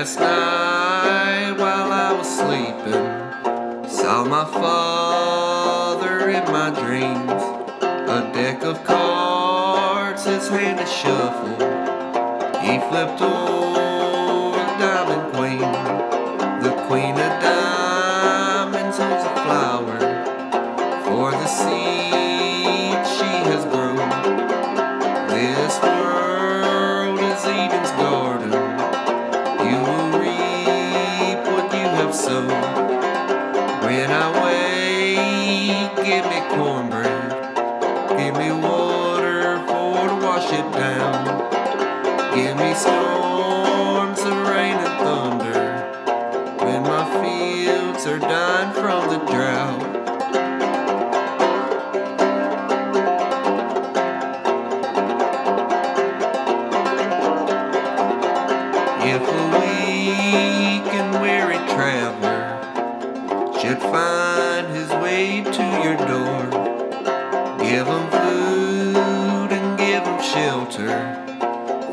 Last night while I was sleeping, saw my father in my dreams. A deck of cards, his hand is shuffled. He flipped over. Give me cornbread. Give me water for to wash it down. Give me storms of rain and thunder. When my fields are dying from the drought. If a weak and weary traveler should find his way to your door, give him food and give him shelter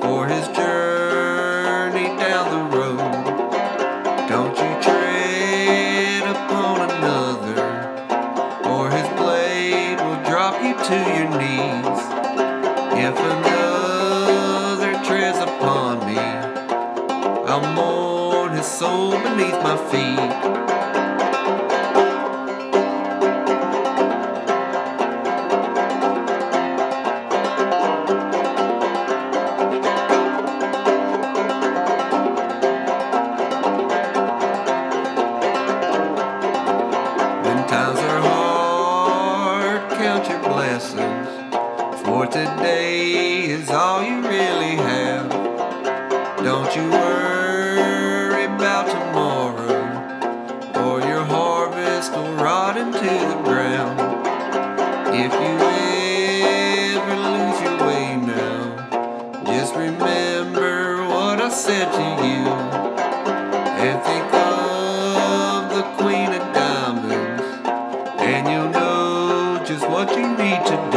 for his journey down the road. Don't you tread upon another, or his blade will drop you to your knees. If another treads upon me, I'll mourn his soul beneath my feet. Blessings. For today is all you really have. Don't you worry about tomorrow, or your harvest will rot into the ground. If you ever lose your way now, just remember what I said to you. And think the